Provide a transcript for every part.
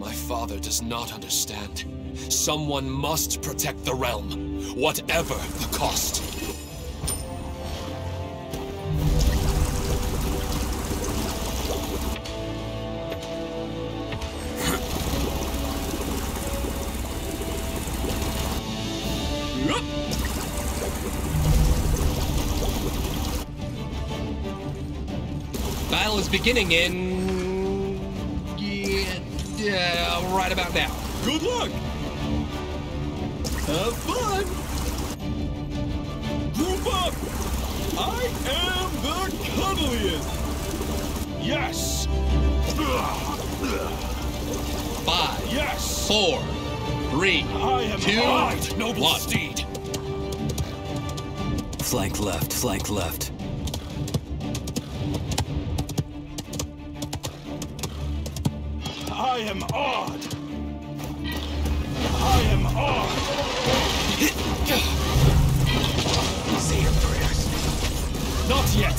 My father does not understand. Someone must protect the realm, whatever the cost. Battle is beginning in. Right about now. Good luck! Have fun! Group up! I am the cuddliest! Yes! Five, Yes! four, three, I am two, Odd, noble one. steed! Flank left, flank left. I am odd! I am odd! Say your prayers. Not yet!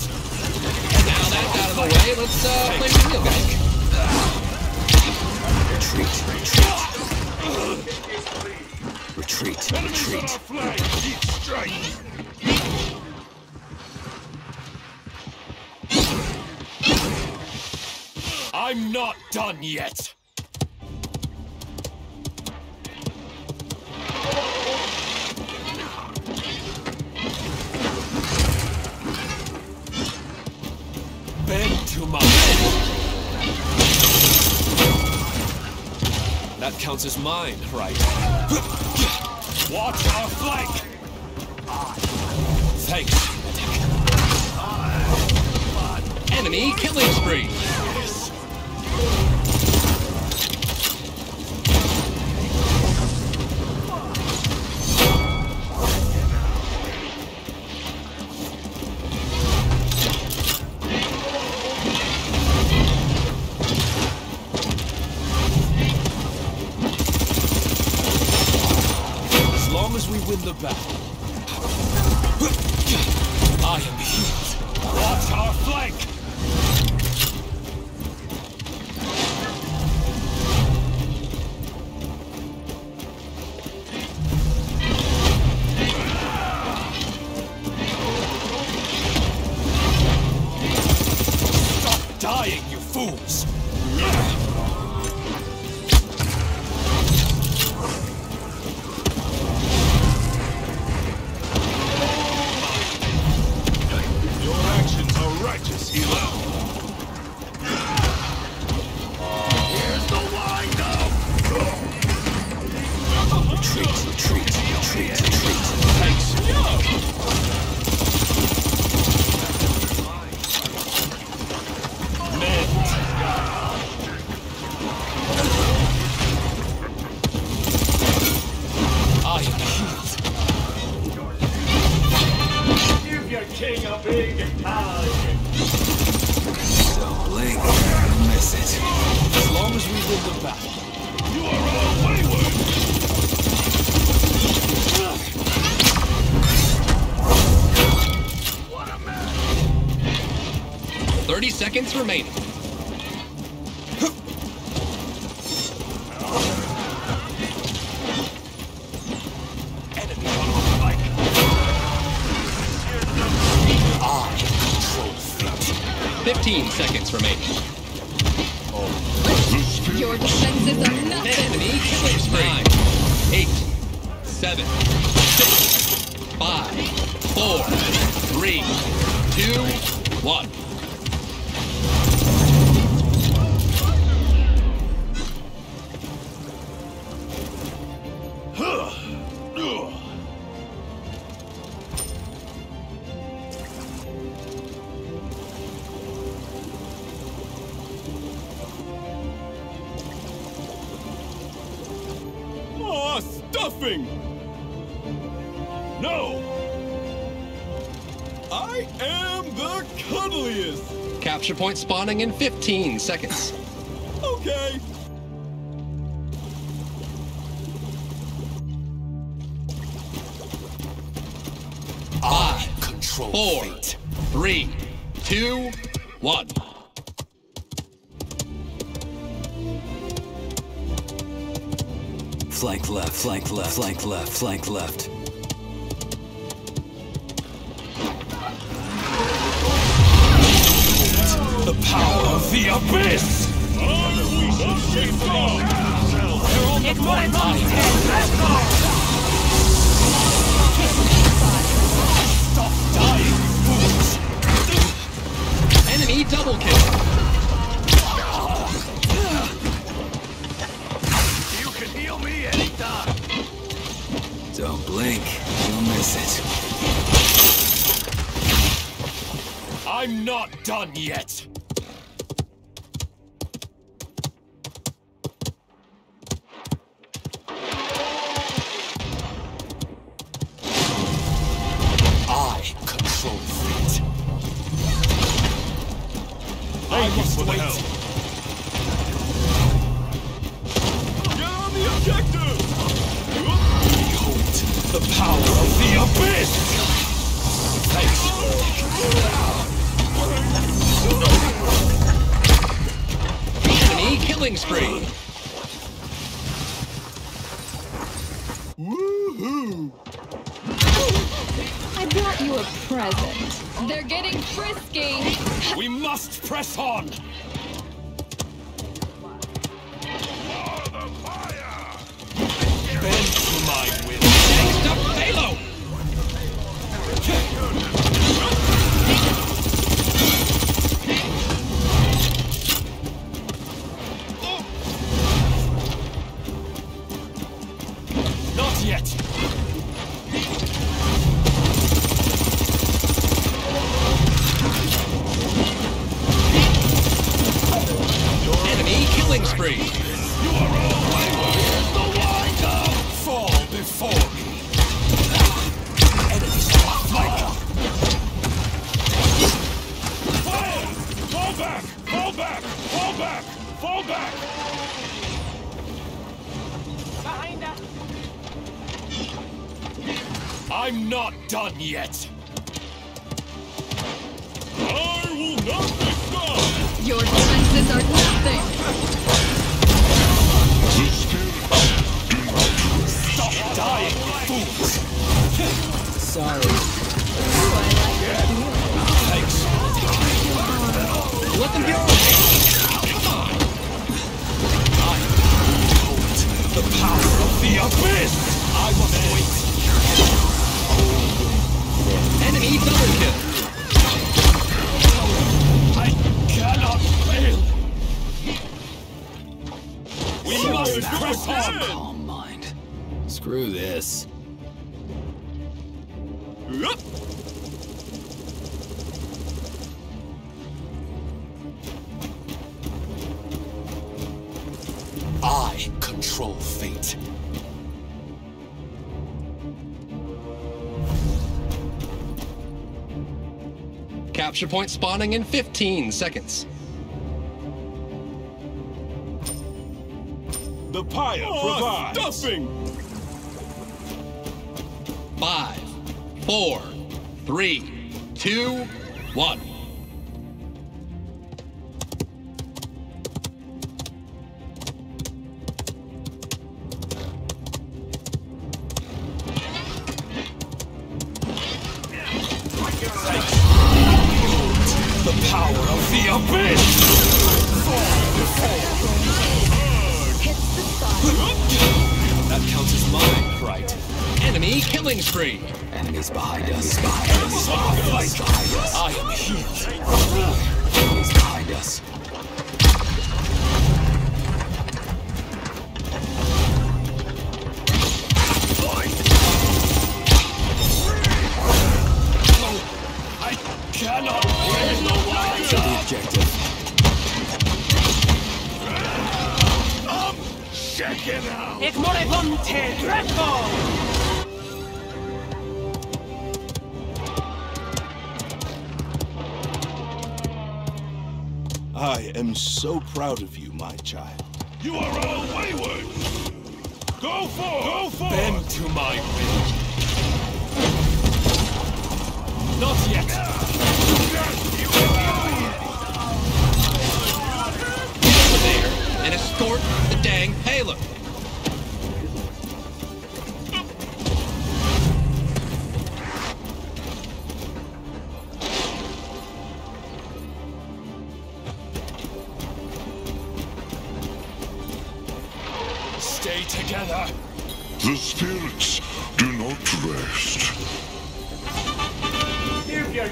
Now that's out of the way, let's uh, play for real, guys. Retreat, retreat. Retreat, retreat. our! Keep straight! I'm not done yet! Counts as mine, right? Watch our flank! Thanks. Enemy killing spree. 30 seconds remaining. Enemy on our flank! I control fate. 15 seconds remaining. Your defenses are nothing. Enemy killing spree. Nine, eight, seven, six, five, four, three, two, one. I am the cuddliest! Capture point spawning in 15 seconds. Okay. I control Four, fate. three, two, one. flank left, flank left, flank left, flank left. Of the abyss! Stop dying, fools! Enemy double kill. You can heal me anytime! Don't blink, you'll miss it. I'm not done yet! Killing spree. I brought you a present. They're getting frisky. We must press on! Back! Fall back! Fall back! I'm not done yet! I will not be stopped! Your defenses are nothing. Stop dying, you fools! Sorry. Thanks. Let them get abyss! I must wait. Enemy double kill. I cannot fail! We must press on! Calm mind. Screw this. I control fate. Capture point spawning in 15 seconds. The pyre oh, provides! Stuffing! Five, four, three, two, one. The abyss! That counts as mine, right? Enemy killing spree. Enemies behind us. Behind us. Behind us. I am healed. Enemies behind us. Moribunde dreadful! I am so proud of you, my child. You are all wayward! Go for Go for Bend to my will. Not yet!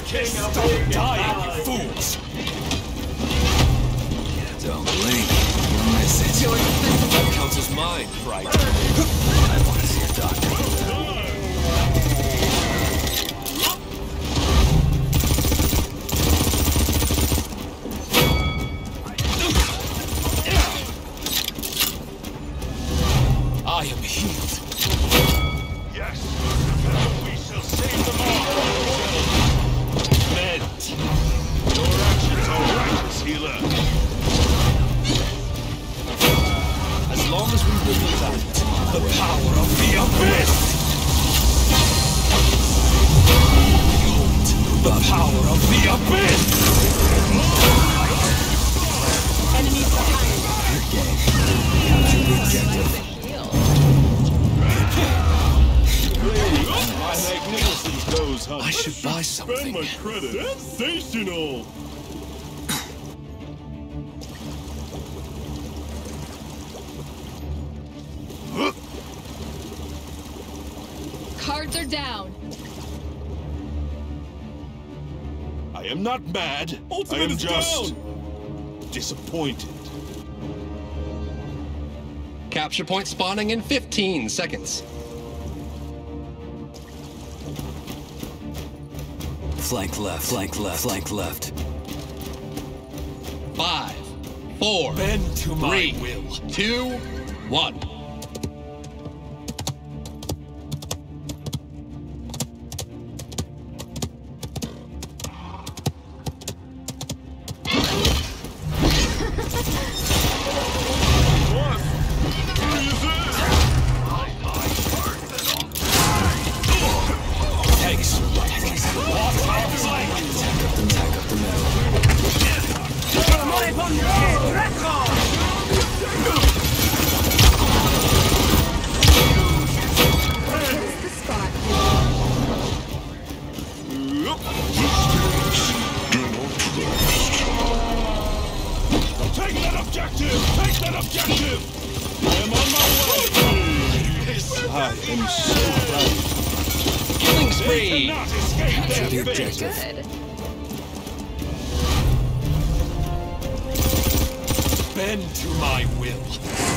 King Stop big dying, you fools! Don't blink. You'll miss it. That counts as mine, right? I want to see a doctor. Magnificence goes. I should buy something. credit. Sensational! Cards are down. I am not mad. I am just disappointed. Capture point spawning in 15 seconds. Flank left, flank left, flank left. Five, four, Bend to my will. two, one. Bend to my will.